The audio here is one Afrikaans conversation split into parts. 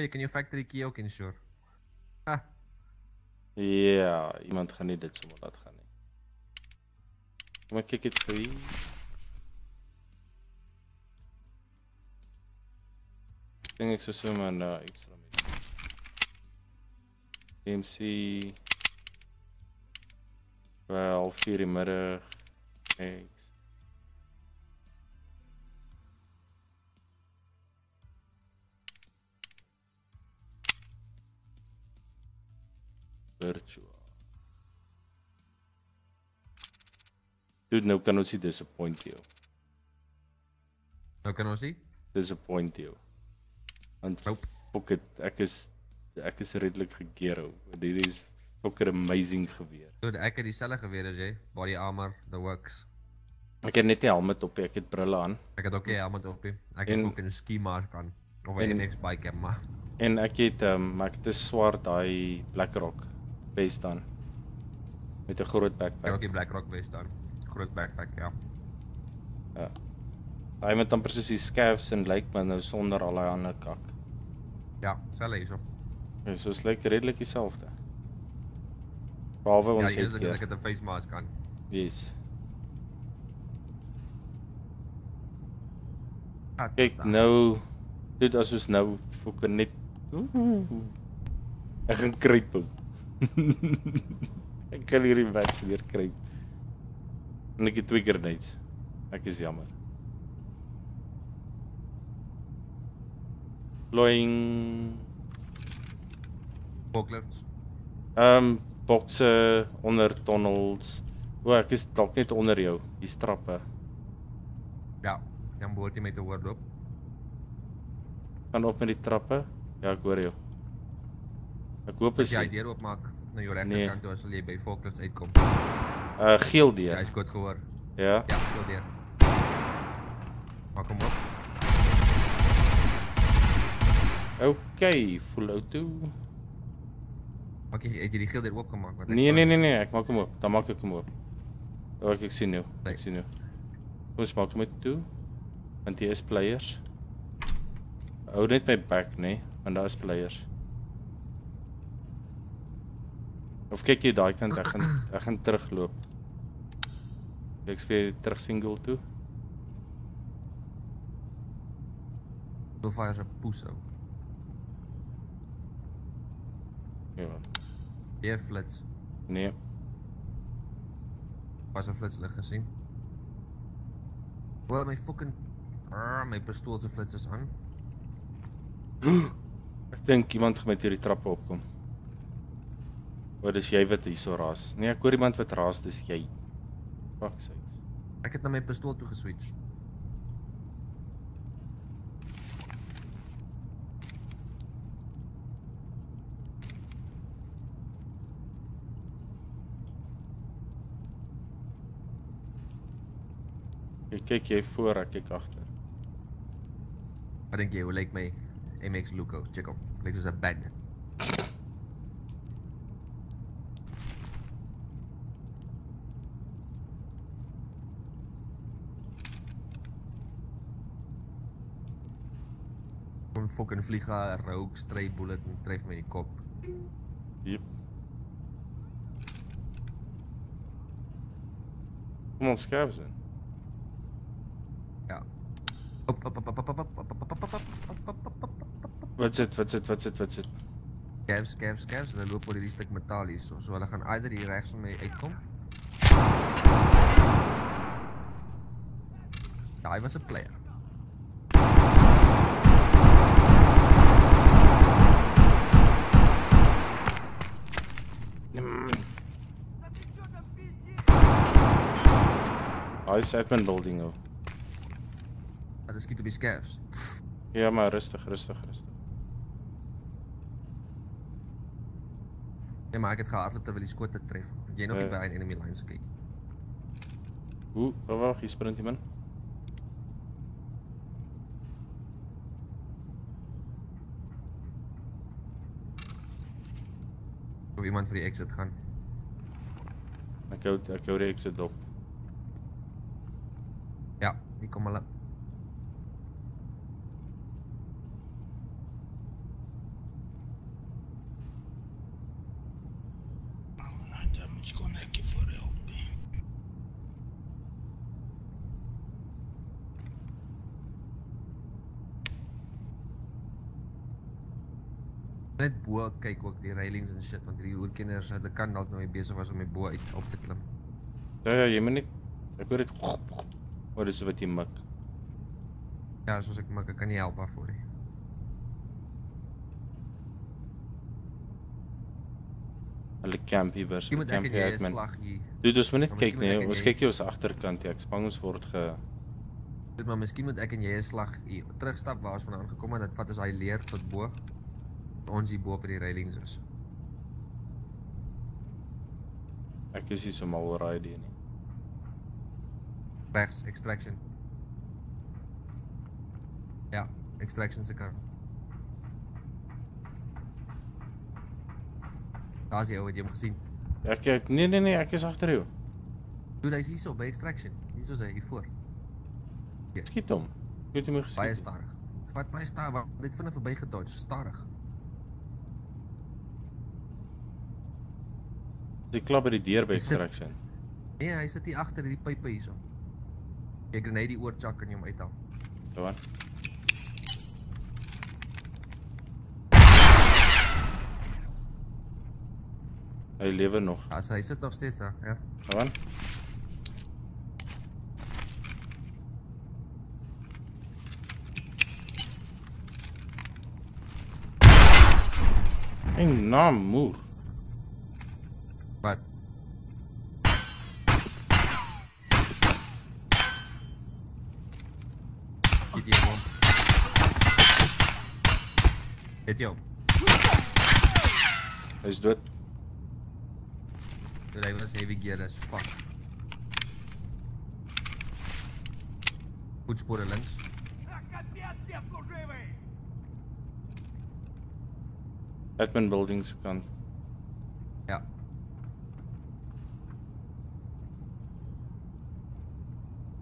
je kan je factory key ook insure. Ja, iemand gaat niet dit zomaar, dat gaan. niet. Maar kijk het voor je. Ik denk ik zo zomaar een extra mee. DMC. Wel, 4 in middag. Niks. Virtual. Dude, nou kan ons nie disappoint jou. nou kan ons sien. Disappoint jou. Want Nope. fuck it, ek is ek is redelik gekeer. ou. Dit is fucking amazing geweer. Dude, ek het dieselfde geweer as jy. Body armor, the works. Ek het net nie helmet op nie, ek het brille aan Ek het ook nie helmet op nie. Ek En- het ook 'n ski mask aan of 'n MX bike maar en ek het ehm um, ek het 'n swart daai BlackRock vest aan met 'n groot ek het ook backpack. die Black Rock vest aan. Groot backpack, ja. Hy met amper soos die scavs en lyk maar nou sonder al daai ander kak. Ja, selfs hierso. Ja, soos lyk redelik dieselfde. Behalwe Ja, ons eerste het ding is hier. ek het 'n face mask aan. Yes. Kyk nou, dit as ons nou fucking net Ek gaan kruip. ek kan hierdie match weer kruip. En ek het twee grenades. Ek is jammer. Loing. forklifts. Ehm um, bokse onder tunnels. O, ek is dalk net onder jou, die trappe. Ja, dan behoort jy met te hoor loop. Gaan op met die trappe. Ja, ek hoor jou. Ik hoop Als jij deur opmaakt naar je rechterkant, nee. zal je bij Volklubs uitkomen. Uh, geel deur. Hij is kort geworden. Ja. Ja, geel deur. Maak hem op. Oké, okay, full auto. Maak je, heb je die geel deur opgemaakt? Nee, nee, nee, nee, ik maak hem op. Dan maak ik hem op. Oh, ik zie nu. Nee. Ik zie nu. Ons maak hem toe. Want die is players. Oh, niet bij back, nee. Want daar is players. Of kyk jy daai kant, ek gaan ek gaan terugloop. Ek sê terug single toe. Hoe fire se poes ou. Ja. Jy flits. Nee. Was 'n flits lig gesien? Wel my fucking ah, my pistool se flits is aan. Ek dink iemand gaan met hierdie trappe opkom. O, dis jy wat hierso raas. Nee, ek hoor iemand wat raas, dis jy. Fuck sakes. Ek het na my pistool toe geswitch. Ek kyk jy voor, ek kyk agter. Wat dink jy hoe lyk my MX Luco? Check hom. Lyk soos 'n bandit. Een fucking vliega rook straight bullet en tref my in die kop. Jep. Kom ons skerps in. Ja. Op op op op op op op op op op op op op op op op Wat sit, wat sit, wat sit, wat sit? Scavs, scavs, scavs, hulle loop oor hierdie stuk metaal hier so. So hulle gaan either hier regs van my uitkom. Daai was 'n player. Is admin building ou. Hulle skiet op die scavs. Ja, maar rustig, rustig, rustig. Nee, maar ek het gehardloop terwyl die skote tref. Jy nog nie Ja. by 'n enemy lines gekyk. Hoe? Wag, hier sprint iemand. Of iemand vir die exit gaan. Ek hou ek hou die exit dop di Komalam. net bo kyk ook die railings en shit want hierdie hoerkenners hulle kan dalk nou besig was om die bo uit op te klim. Ja ja, jy moet net ek moet dit Wat is wat jy mik? Ja, soos ek maar ek kan nie help daarvoor nie. Hulle camp hier vers. Jy moet ek en jy 'n slag hier. Dude, ons moet net kyk nee, ek ons kyk hier ons agterkant ja. Ek spang ons word ge Dit maar miskien moet ek en jy 'n slag hier terugstap waar ons vandaan gekom het. Dit vat ons daai leer tot bo. Ons hier bo op by die railings is. ek is nie so mal oor daai idee nie. Regs extraction. Ja, extraction se kant. Daar's jy ou het jy hom gesien. Ek ek nee nee nee, ek is agter jou. Doe hy's hierso by extraction. Hierso is hy hier voor. Skiet hom. Ek het hom nie Baie gesien. stadig. Vat baie stadig. want Dit vinnig verby gedodge, stadig. Jy klap by die deur by Hy sit- extraction. Nee, hy sit hier agter hierdie pype hierso. Jy grenade die oorchak en jy hom uithaal. So aan. Hy lewe nog. Ja, so hy sit nog steeds daar, ja. So aan. En naam moer. Wat? Het jy hom? Het jy hom? Hy's dood. Toe hy was heavy gear as fuck. Voetspore links. Admin building se kant. Ja.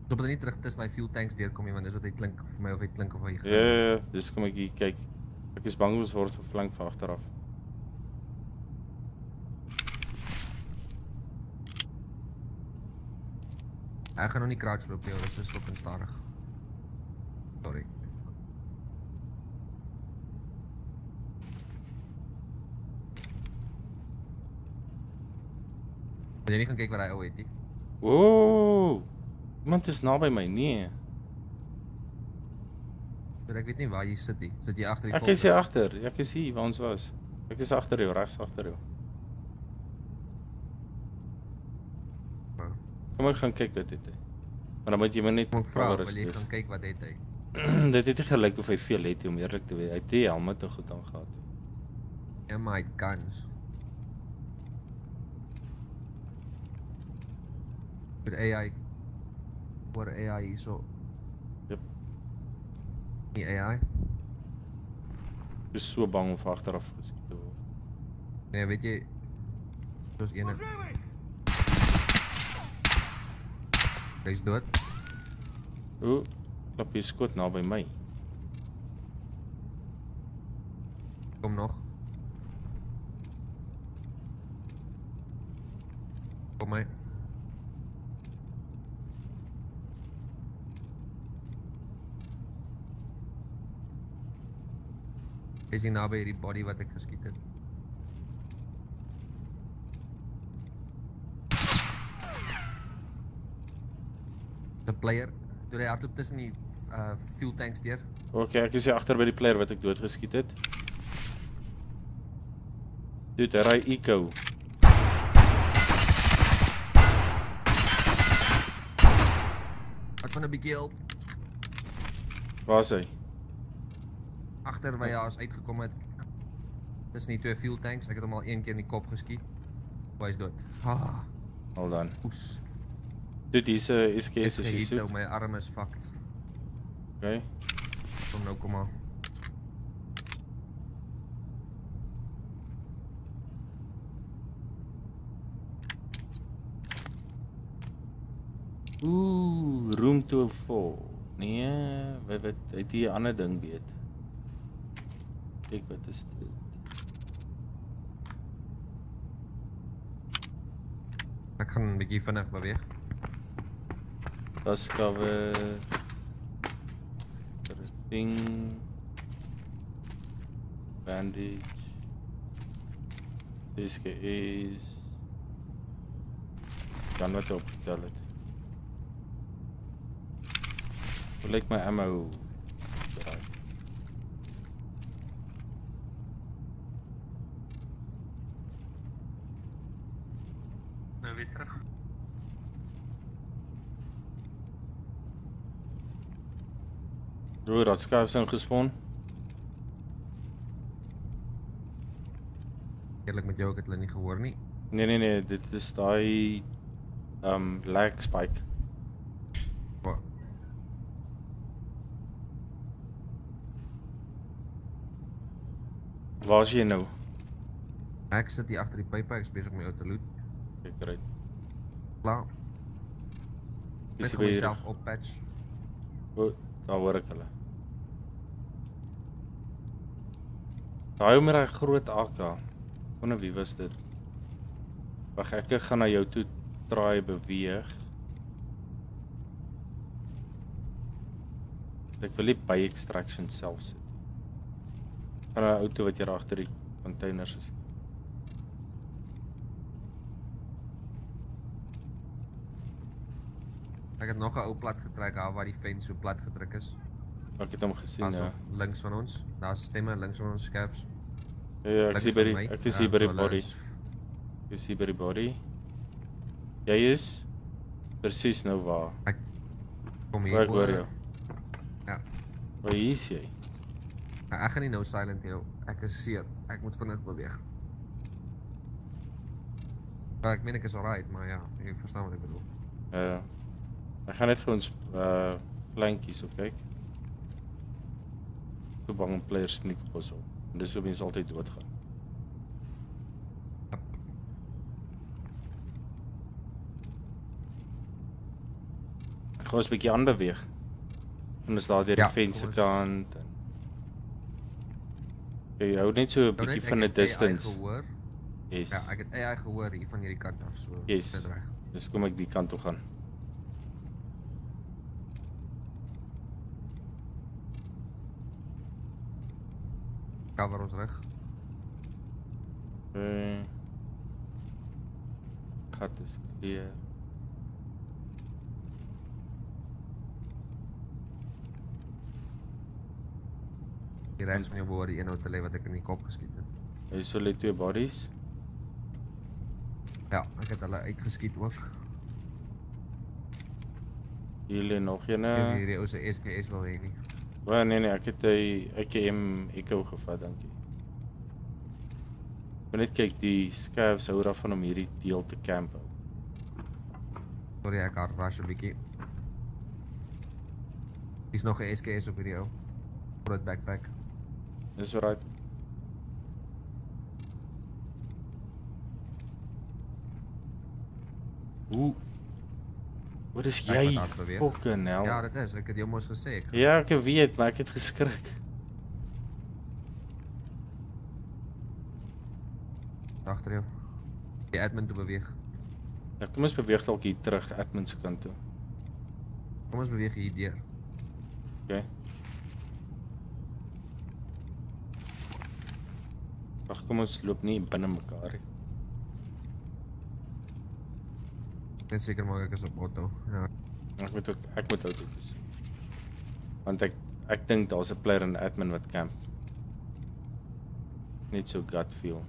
So moet hy nie terug tussen daai fuel tanks deurkom nie want dis wat hy klink vir my of hy klink of hy Ja, ja, ja, dis kom ek hier kyk. Ek is bang ons word geflank van agter af. Hy gaan nog nie crouch loop nie, hoor, dis stop en stadig. Sorry. Wil jy nie gaan kyk wat hy ou het nie? Ooh. Iemand is naby my, nee. Want ek weet nie waar jy sit nie. Sit jy agter die Ek is hier agter. Ek is hier waar ons was. Ek is agter jou, regs agter jou. Kom ek gaan kyk wat dit is. Maar dan moet jy my net Kom ek vra, wil jy gaan kyk wat het hy? dit het nie gelyk of hy veel het om eerlik te wees. Hy het die helm te goed aangehad. Ja, my guns. Met AI. Voor AI hierso. Jep. Nie AI. Ek is so bang om van agteraf geskiet te word. Nee, weet jy soos ene. Hy's dood. Ooh, klap jy skoot naby my. Kom nog. Kom my. Is hy naby hierdie body wat ek geskiet het? Die player, toe hy hardloop tussen die uh fuel tanks deur. OK, ek is hier agter by die player wat ek doodgeskiet het. Dude, hy ry eco. Ek van 'n bietjie help Waar is hy? Agter waar hy as uitgekom het. Dis nie twee fuel tanks. Ek het hom al een keer in die kop geskiet. Hy's dood. Ah, Al dan. oes. Dude, hier's 'n Dis SKS jy gehit, ou, soek. my arm is fucked. OK. Kom nou kom maar. Ooh, room 204. Nee, wat wat het hier 'n ander ding weet. Kyk wat is dit. Ek gaan 'n bietjie vinnig beweeg. Discover thing bandage Dis is dan wat op tel het. Hoe lyk my ammo? Draai. Nou weer terug. Doe dat skuifs ingespawn. Eerlik met jou, ek het hulle nie gehoor nie. Nee nee nee, dit is daai um lag spike. Wa- Waar's jy nou? Ek sit hier agter die pype, ek is besig om my ou te loot. Kyk ry. Klaar. Is Ek gaan by myself oppatch. O, daar hoor ek hulle. Daai met daai groot AK. Wonder wie was dit? Wag, ek gaan na jou toe draai beweeg. Ek wil nie by extraction self sit. na 'n auto wat hier agter die containers is. Ek het nog 'n ou plat getrek daar waar die fence so plat gedruk is. Ek het hom gesien Pas ja. links van ons. Daar's stemme links van ons skerps. Ja, ja, ek sien by die ek is Ja, hier by die body. Ek is hier by die body. Jy is presies nou waar. Kom Waar hier. ek hoor oor. jou. Ja. Waar is jy? Ja, Ek gaan nie nou silent hou. Ek is seer. Ek moet vinnig beweeg. Maar ek meen ek is alright, maar ja, jy verstaan wat ek bedoel. Ja. Ek gaan net gewoon uh flankies op kyk. Toe bang om players sneak op ons op. En dis hoe mense altyd doodgaan. Ek gaan ons 'n bietjie aanbeweeg. En ons daar deur die Ja, fence kant en Jy hou net so 'n bietjie van 'n distance. gehoor. Yes. Ja, ek het AI gehoor hier van hierdie kant af so. Yes. Dit reg. Dis kom ek die kant toe gaan. Cover ons reg. Okay. Gat is clear. Hier regs van jou behoort die een te lê wat ek in die kop geskiet het. Hier so lê twee bodies. Ja, ek het hulle uitgeskiet ook. Hier lê nog eene. hierdie ou se SKS wil hê nie. Wel nee nee, ek het 'n AKM Echo gevat, dankie. Maar net kyk die skerps hou daarvan om hierdie deel te camp. Sorry ek hard rush 'n bietjie. Hier's nog 'n SKS op hierdie ou. Groot backpack. Dis right. Hoe Wat is jy? Fucking hell. Ja, dit is. Ek het jou mos gesê ek Ja, ek weet, maar ek het geskrik. agter jou. Die admin toe beweeg. Ja, kom ons beweeg dalk hier terug admin se kant toe. Kom ons beweeg hier deur. Okay. Wag, kom ons loop nie binne mekaar nie. Net seker maak ek is op auto. Ja. Ek moet ook ek moet auto kies. Want ek ek dink daar's 'n player in admin wat camp. Net so gut feel.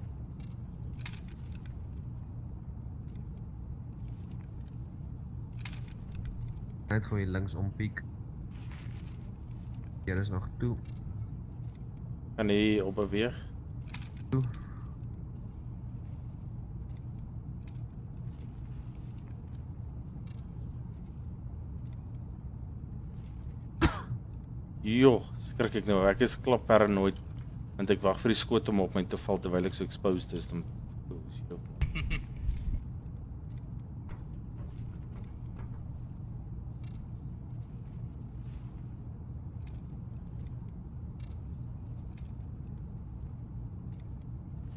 Net hier links om piek. Hier is nog toe. Kan hy op beweeg? Toe. Jo, skrik ek nou. Ek is klop paranoid want ek wag vir die skoot om op my te val terwyl ek so exposed is om.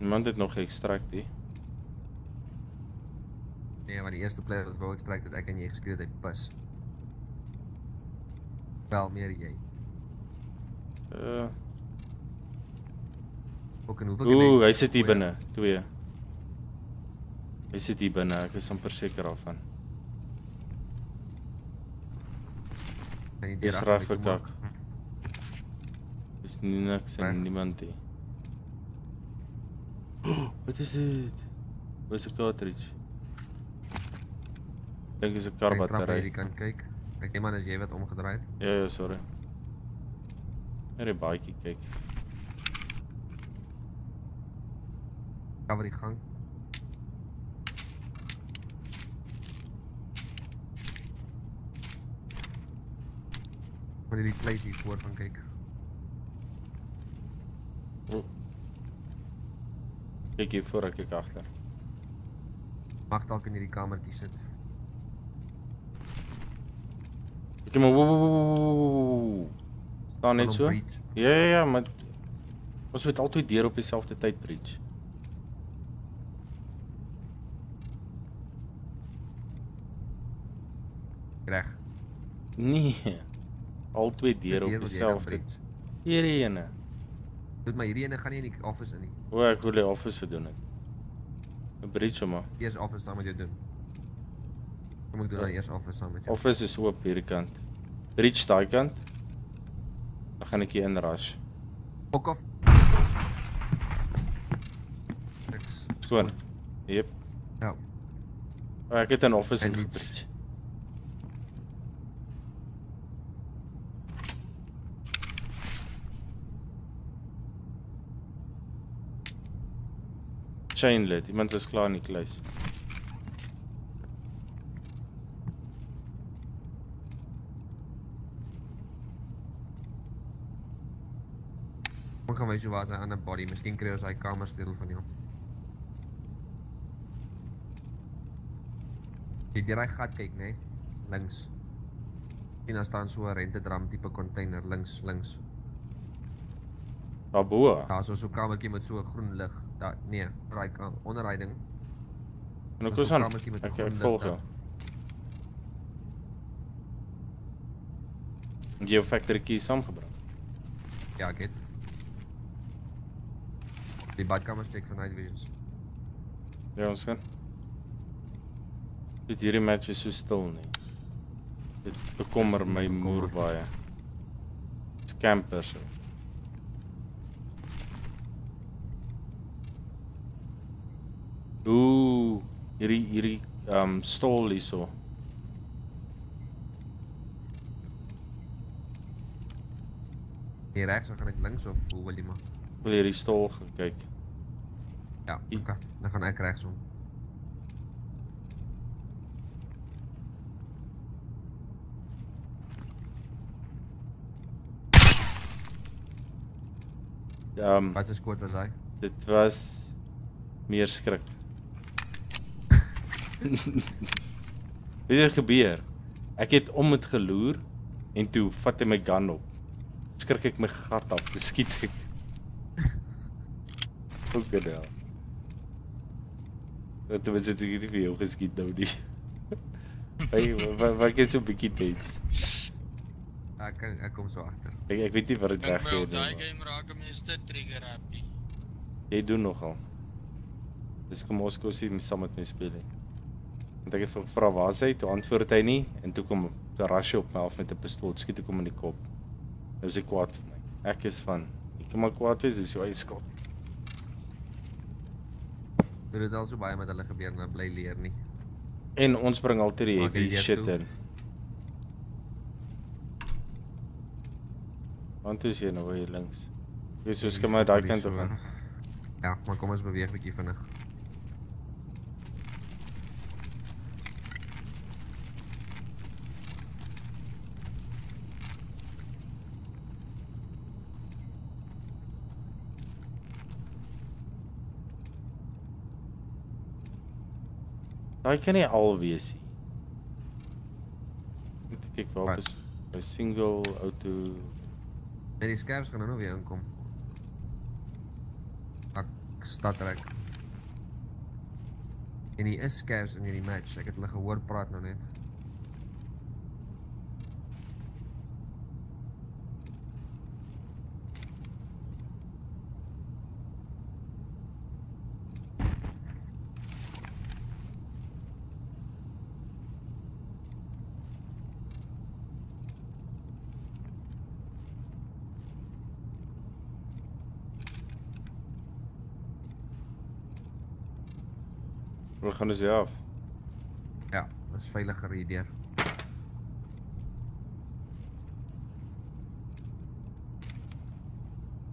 Niemand het nog geëkstrakt nie. Nee, want die eerste plek wat wou stryk het ek en jy geskree het hy pis. Wel meer jy. Uh, Ook en hoeveel ooh, connects hy sit hier binne, twee. Hy sit hier binne, ek is amper seker daarvan. Kan Dis agter reg kom verkak. maak? Dis nie niks en niemand hier. Oh, wat is dit? Wat is 'n cartridge? Dink is 'n kar Kan jy trap by battery. hierdie kant kyk. Ek neem aan as jy wat omgedraai het. Ja, ja, sorry. Net 'n baadjie kyk. Cover die gang. Maar die kluis hier voor gaan kyk. Oh. Kyk hier voor ek kyk agter. Mag dalk in hierdie kamertjie sit. Ek maar wo wo wo, wo, wo. Staan net so. hom breach. Ja ja ja, maar ons moet altyd deur op dieselfde tyd bridge. Reg. Nee. Al twee deure Die op deur dan dieselfde. breach. Hierdie ene. Doet maar hierdie ene gaan nie in die office in nie. O, ek wil die office doen het. 'n Bridge maar. Eers office saam met jou doen. Kom ek doen dan eers office saam met jou. Office is oop hierdie kant. Bridge daai kant. Dan gaan ek hier in rush. Fok of. Niks. Skoon. Jep. Ja. O, ek het 'n office En in iets. gebridge. Chain lid. Iemand is klaar in die kluis. Kom gaan wys jou waar is hy ander body. Miskien kry ons hy kamer steel van jou. Jy deur hy gat kyk, né? Nee? Links. En daar staan so 'n rentedram tipe container links links. Daarbo. Daar's so 'n kamertjie met so 'n groen lig. Daar nee, daai kam onder daai ding. En ek so 'n kamertjie met 'n groen lig. Jy het factory key saamgebring. Ja, ek het. Die badkamers check van night visions. Ja, ons gaan. Dit hierdie match is so stil nie. Dit bekommer my moer baie. Scampers. Ooh, hierdie hierdie um, stol hierso. Hier regs, ek links of hoe wil jy maar? Wil hierdie stol gaan kyk. Ja, okay. Dan gaan ek regsom. Ehm um, Wat se skoot was hy? dit was meer skrik. Wat gebeur? Ek het om dit geloer en toe vat hy my gun op. Skrik ek my gat af, toe skiet ek. Hoe kan dit? Wat het dit nie vir jou geskiet nou nie? Hey, wat wat is so 'n bietjie tyd? Ek ek kom so agter. Ek ek weet nie wat dit Dink reg my op is daai nie. game raak 'n mens te trigger happy. Jy doen nogal. Dis kom ons kosie saam met my speel. hè. Want ek het gevra waar is hy? Toe antwoord hy nie en toe kom 'n rush op my af met 'n pistool, skiet ek hom in die kop. Nou is hy kwaad vir my. Ek is van, ek kan maar kwaad wees as jy eie skuld. Dit het al so baie met hulle gebeur en hulle bly leer nie. En ons bring altyd die heavy die shit toe? in. Want is jy nou hier links? Jy soos kom maar daai kant op. gaan. Ja, maar kom ons beweeg bietjie vinnig. Daai kan nie al wees nie. Moet kyk waar is by single auto En die skerps gaan nou nog weer inkom. Ek stad rek. En hier is scavs in hierdie match. Ek het hulle gehoor praat nou net. We gaan dus hier af. Ja, dis veiliger hierdeur.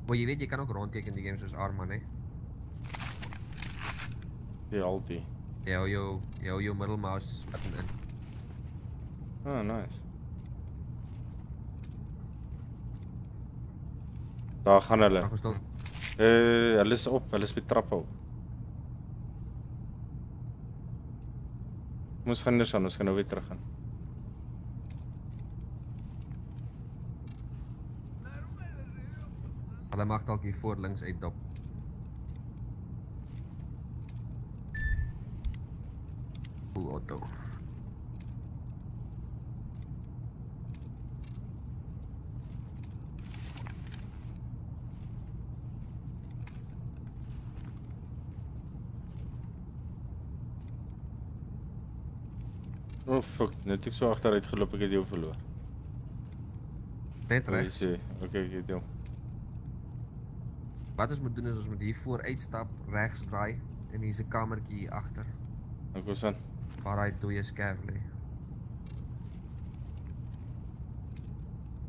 Maar jy weet jy kan ook rondteken in die game soos Arma, né? Die altie. Jy hou jou jy hou jou middelmouse button in. Ah, nice. Daar gaan hulle. Eh, hulle is op, hulle is by trappe op. Ons gaan dus aan, ons gaan nou weer terug gaan. hulle mag dalk hier voor links uitdop. Full auto. Oh fuck, net ek so agteruit geloop, ek het jou verloor. Net regs. Sê, okay, het jou. Wat ons moet doen is ons moet hier voor uitstap, regs draai en hier's 'n kamertjie hier agter Ek was aan. waar daai dooie scav lê.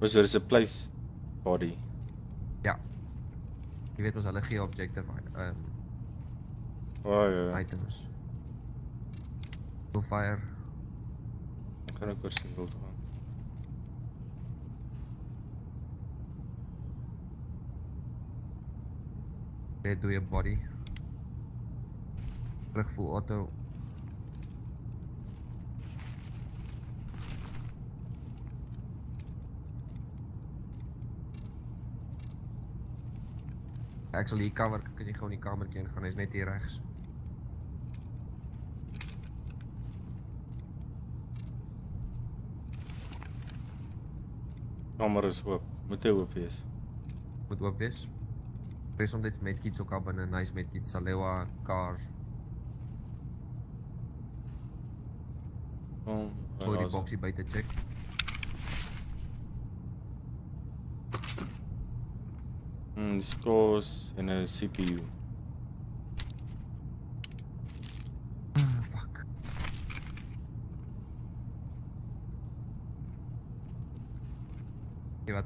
Was there is a place body. Ja. Jy weet ons hulle gee objective ehm um, Oh ja. ja. items. Fire. Ek gaan ook oor sy wil gaan. Net dooie body. Terug full auto. Ek sal hier cover, kan jy gou in die kamertjie ingaan, hy's net hier regs. Kamer is oop. Moet hy oop wees. Moet oop wees. Res om dit met kits ook al binne, nice met kits Salewa cars. Kom. Gou die boksie buite check. Mm, dis kos en 'n CPU. Ah, fuck.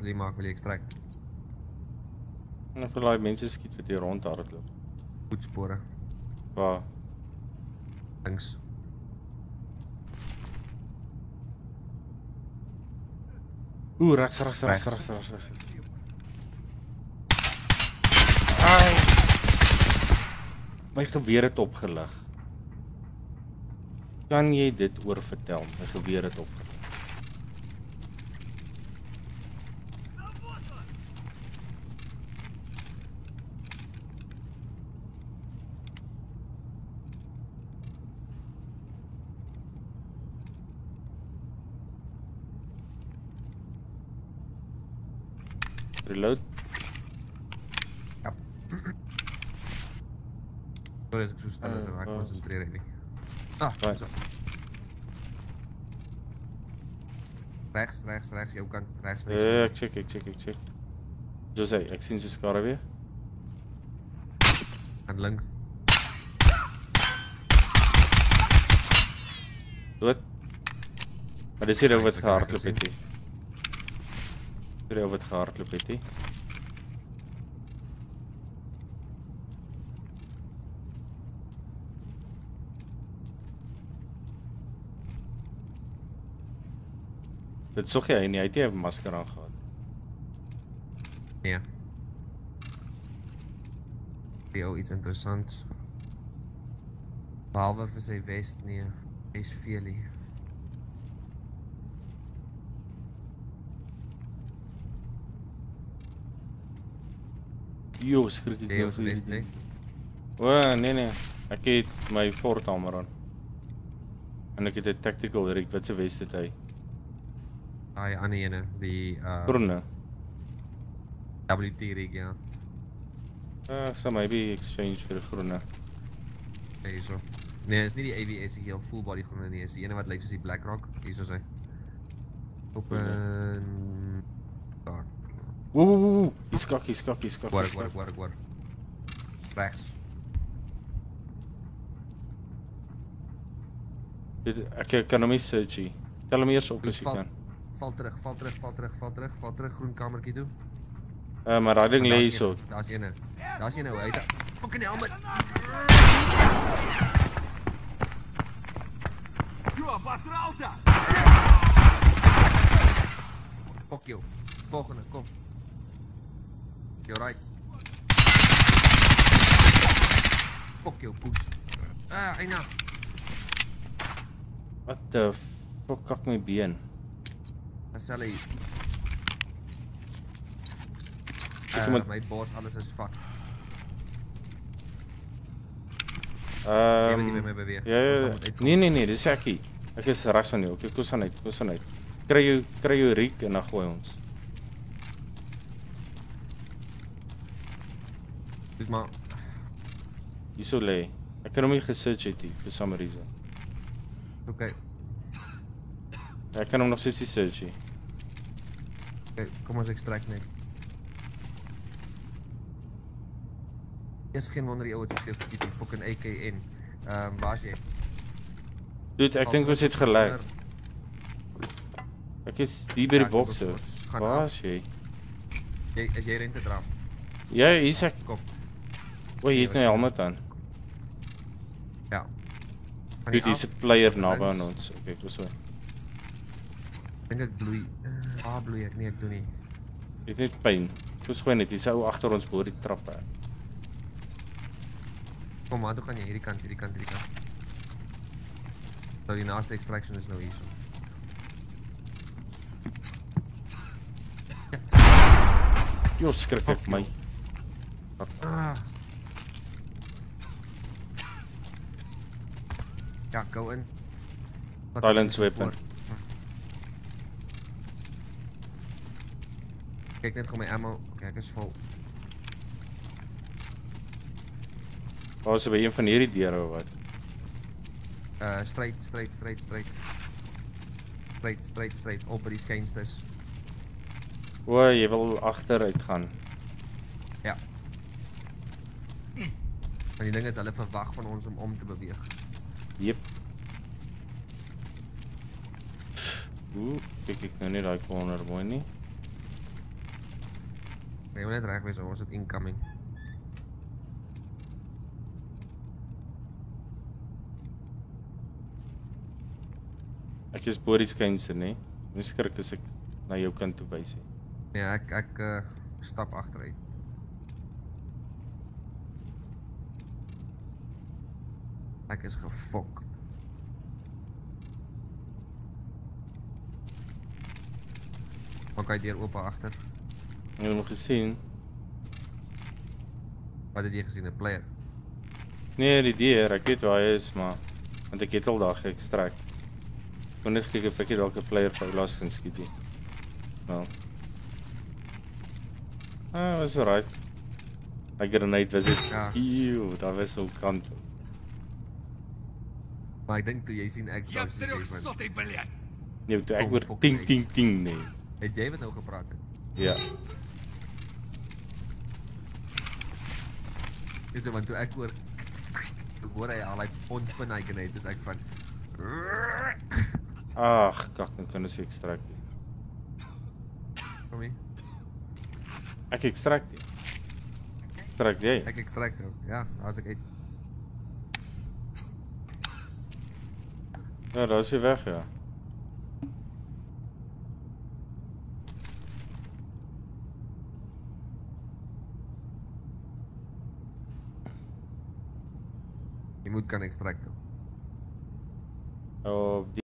Wil jy maak, wil jy extract? En vir daai mense skiet wat hier rond hardloop. Voetspore Waar? links. Ooh, regs, regs, regs, Regs. regs, regs. Ai. My geweer het opgelig. Kan jy dit oorvertel? My geweer het opgelig. Reload. Sorry as ek so stil Uh, maar ek uh. konsentreer nie. Ah, Right. so. Regs, regs, regs, jou kant, regs van die Ja, stoel. ek check, ek check, ek check. Hy, ek sien sy skare weer. Aan links. Dood. Maar dis hier ou wat gehardloop het. hier. Hier ou wat gehardloop het. hier. Dit sog jy nie, hy het nie 'n masker aan gehad. Nee. Jou iets interessants. Behalwe vir sy vest nee, hy's veelie. Jo, Leo nou se vir vest die nee. nee. Ek het my Ford hamer aan. En ek het 'n tactical rig wat se weste hy. Daai ander ene, die uh Groene. WT rig ja. Uh, so maybe exchange vir groene. Hierso. Nee, is nie die AVS die heel full body groene nie, is die ene wat lyk soos die BlackRock. Hierso is hy. Open. Woe woe woe. Hier skak, hier skak, hier skak. Hoor, hier hoor, skak. hoor, hoor. Regs. Dit ek kan hom nie search nie. Tel hom eers op Goed, as jy val, kan. val terug, val terug, val terug, val terug, val terug groen kamertjie toe. Uh, maar daai ding lê Daar's hierso. een, Daar's eene. Daar's eene ou, hy het 'n fucking helmet. Fuck jou. Volgende, kom. Jy right. Fuck jou, poes. Ah, eina. What the fuck kak my been. Asal hy. Dis Uh, iemand- my bors alles is fucked. Ehm moet nie by my beweeg. Ja ja. uitkom. Nee nee nee, dis ekkie. Ek is regs van jou. Okay, kom aan uit, kom aan uit. Kry jou kry jou riek en dan gooi ons. Goed maar. Hierso lê. Ek kan hom nie gesearch het nie for some reason. Okay. Ek kan hom nog steeds nie search nie. Okay, kom ons ekstrek net. Is geen wonder die ou het so seer geskiet die fucking AKN. Ehm um, waar's jy? Dude, ek dink ons het gelek. Ek is hier by Ja, die ek dink bokse. ons- ons gaan Waar af. is jy? Jy is jy rente draf. Ja, hier's ek. Kom. O, jy Nee, het wat nou helmet aan. Ja. Hier's af, 'n player naby aan ons. Okay, kom so. Dink ek bloei. Uh, waar bloei ek? Nee, ek doen nie. Ek het net pyn. Dis gewoon net, dis ou agter ons bo die trappe. Kom maar, toe gaan jy hierdie kant, hierdie kant, hierdie kant. Nou die naaste extraction is nou hierso. Jo, skrik ek my. Ah. Ja, go in. Laat Silence weapon. Kyk net gou my ammo. Okay, ek is vol. Was by een van hierdie deure of wat? Uh straight, straight, straight, straight. Straight, straight, straight op by die skynstes. O, jy wil agteruit gaan. Ja. Maar die ding is hulle verwag van ons om om te beweeg. Jep. Ooh, kyk ek nou net daai corner mooi nie. Nee, moet net reg wees, ons het incoming. Ek is bo die skynse, nê? Moenie skrik as ek na jou kant toe wys nie. Nee, ek ek uh, stap agteruit. Ek is gefok. Maak hy deur oop agter. Jy het hom gesien? Wat het jy gesien? 'n Player. Nee, die deur, ek weet waar hy is, maar want ek het al daag ekstrek. Ek wou net kyk of ek nie dalk 'n player vir las kan skiet nie. Nou. Ah, was alright. Hy grenade was dit. Ja. Ew, daar was so kant. Maar ek dink toe jy sien ek wou soos jy van. Nee, toe ek hoor ting nee. ting ting nee. Het jy wat nou gepraat het? Ja. Dis want toe ek hoor hoor hy al hy ontpin hy kan net dis ek van Ag, kak, dan kan ons ekstrek. Kom hier. Ek ekstrek. Ekstrek jy? Ek extract ook. Ja, as ek uit. Ja, daar is hy weg, ja. Jy moet kan extract ook. Op die